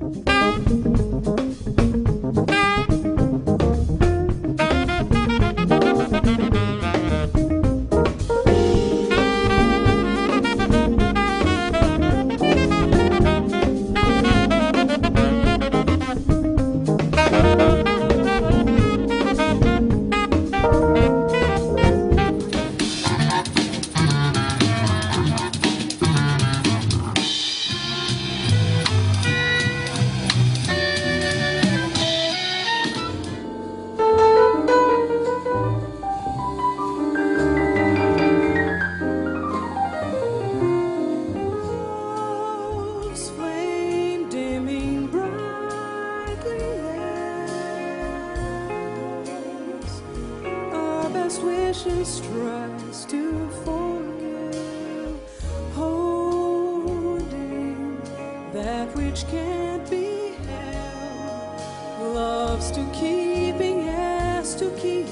Love's best wishes tries to forgive, holding that which can't be held. Love's to keeping as to keep